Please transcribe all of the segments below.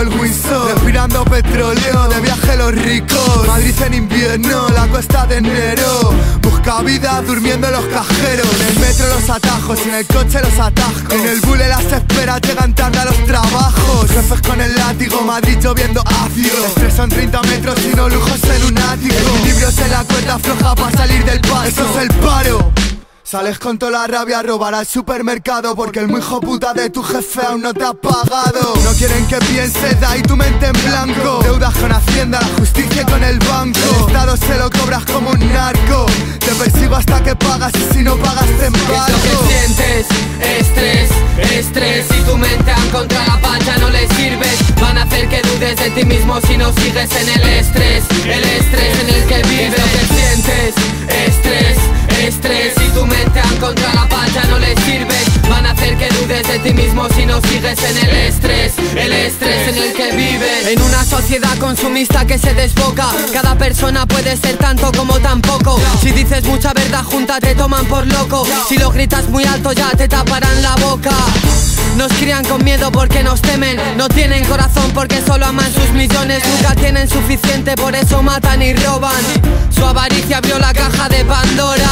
el Respirando petróleo, de viaje los ricos. Madrid en invierno, la costa de enero. Busca vida durmiendo en los cajeros. En el metro los atajos, y en el coche los atajos. En el bule las esperas, llegan tarde a los trabajos. Jefes con el látigo, Madrid lloviendo ácido. Estrés son 30 metros y no lujos en un ático. Equilibrios en la cuerda floja para salir del paso. Eso es el paro. Sales con toda la rabia a robar al supermercado Porque el muy hijo puta de tu jefe aún no te ha pagado. No quieren que pienses, da ahí tu mente en blanco. Deudas con Hacienda, la justicia con el banco. El Estado se lo cobras como un narco. Te persigo hasta que pagas y si no pagas te embargo lo que sientes, estrés, estrés. Si tu mente contra la pancha no le sirves. Van a hacer que dudes de ti mismo si no sigues en el estrés. El estrés sigues en el estrés El estrés en el que vives. En una sociedad consumista que se desboca Cada persona puede ser tanto como tan poco. Si dices mucha verdad junta te toman por loco. Si lo gritas muy alto ya te taparán la boca. Nos crían con miedo porque nos temen. No tienen corazón porque solo aman sus millones. Nunca tienen suficiente, por eso matan y roban. Su avaricia abrió la caja de Pandora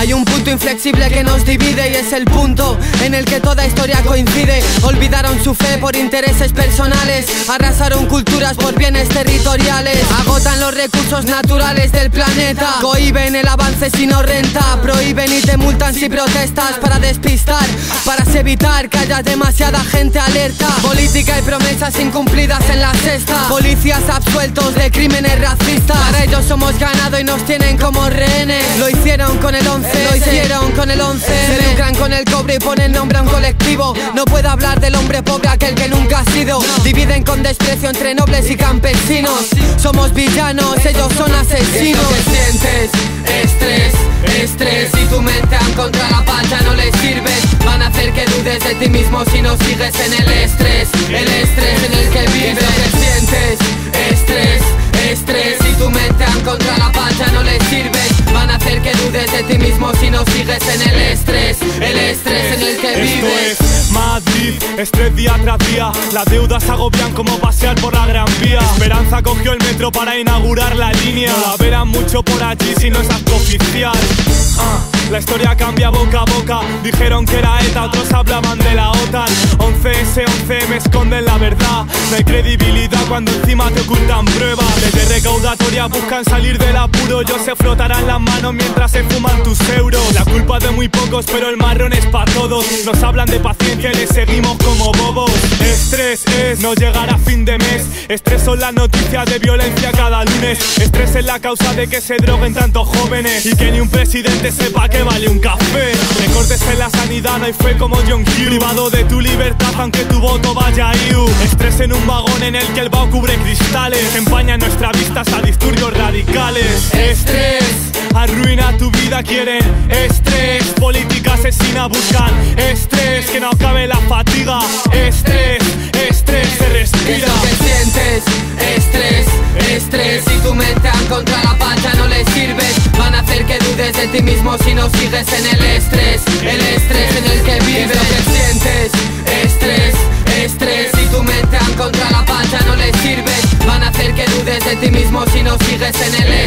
Hay un punto inflexible que nos divide Y es el punto en el que toda historia coincide. Olvidaron su fe por intereses personales Arrasaron culturas por bienes territoriales. Agotan los recursos naturales del planeta Cohiben el avance si no renta. Prohíben y te multan si protestas Para despistar, para evitar que haya demasiada gente alerta. Política y promesas incumplidas en la cesta Policías absueltos de crímenes racistas. Para ellos somos ganado y nos tienen como rehenes. Lo con el 11, lo hicieron con el 11 Se lucran con el cobre y ponen nombre a un colectivo. No puedo hablar del hombre pobre aquel que nunca ha sido. Dividen con desprecio entre nobles y campesinos. Somos villanos, ellos son asesinos. ¿Qué sientes? Estrés, estrés. Y tu mente contra la pancha no les sirves Van a hacer que dudes de ti mismo si no sigues en el de ti mismo si no sigues en el estrés El estrés en el que vives. Madrid, estrés día tras día. Las deudas agobian como pasear por la Gran Vía. Esperanza cogió el metro para inaugurar la línea. La verán mucho por allí si no es acto oficial. Ah, La historia cambia Dijeron que era ETA, otros hablaban de la OTAN. 11S, 11M esconden la verdad. No hay credibilidad cuando encima te ocultan pruebas. Desde recaudatoria buscan salir del apuro. Yo se frotarán las manos mientras se fuman tus euros. La culpa de muy pocos pero el marrón es para todos. Nos hablan de paciencia y les seguimos como bobos. Estrés es no llegar a fin de mes. Estrés son las noticias de violencia cada lunes. Estrés es la causa de que se droguen tantos jóvenes. Y que ni un presidente sepa que vale un café Recortes en la sanidad, no hay fe como John Hughes. Privado de tu libertad aunque tu voto vaya a IU. Estrés en un vagón en el que el vaho cubre cristales. Empaña nuestra vista a disturbios radicales. Estrés Arruina tu vida, quieren estrés. Política asesina, buscan estrés. Que no acabe la fatiga. Estrés, estrés, se Es respira de ti mismo si no sigues en el estrés. El estrés en el que vives Es lo que sientes, estrés, estrés. Y tu mente contra la pancha no les sirves Van a hacer que dudes de ti mismo si no sigues en el estrés